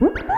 Whoop!